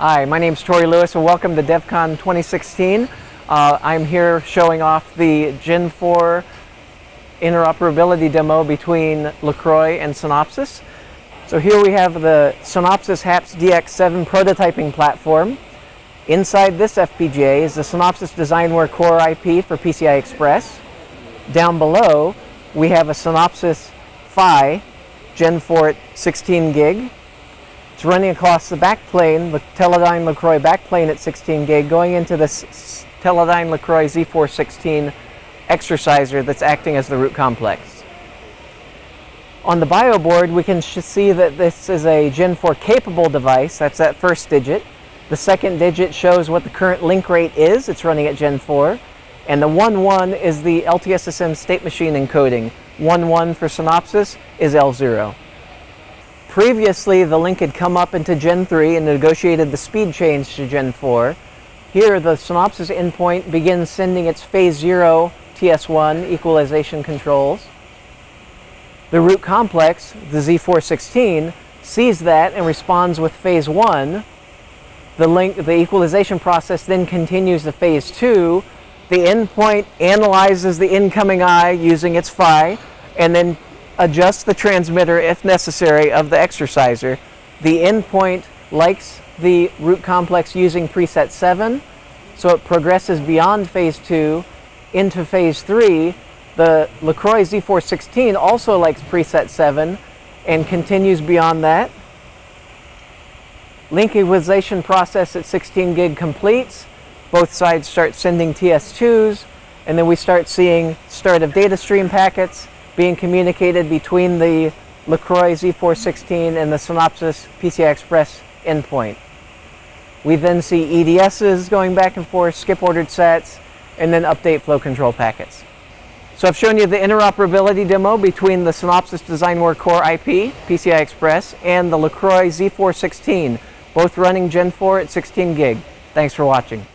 Hi, my name is Tori Lewis and welcome to DevCon 2016. Uh, I'm here showing off the Gen 4 interoperability demo between LeCroy and Synopsys. So here we have the Synopsys HAPS DX7 prototyping platform. Inside this FPGA is the Synopsys DesignWare Core IP for PCI Express. Down below, we have a Synopsys PHY Gen 4 at 16 gig. It's running across the backplane, the Teledyne LeCroy backplane at 16 gig, going into this Teledyne LeCroy Z416 exerciser that's acting as the root complex. On the BIO board, we can see that this is a Gen 4 capable device. That's that first digit. The second digit shows what the current link rate is. It's running at Gen 4. And the 1-1 is the LTSSM state machine encoding. 1-1 for Synopsys is L0. Previously, the link had come up into Gen 3 and negotiated the speed change to Gen 4. Here, the Synopsys endpoint begins sending its phase 0 TS1 equalization controls. The root complex, the Z416, sees that and responds with phase 1 the, link, the equalization process then continues to phase two. The endpoint analyzes the incoming eye using its PHY and then adjusts the transmitter if necessary of the exerciser. The endpoint likes the root complex using preset 7, so it progresses beyond phase 2 into phase 3. The LeCroy Z416 also likes preset 7 and continues beyond that. Link equalization process at 16 gig completes. Both sides start sending TS2s, and then we start seeing start of data stream packets being communicated between the LeCroy Z416 and the Synopsys PCI Express endpoint. We then see EDSs going back and forth, skip ordered sets, and then update flow control packets. So I've shown you the interoperability demo between the Synopsys DesignWare Core IP, PCI Express, and the LeCroy Z416 both running Gen 4 at 16 gig. Thanks for watching.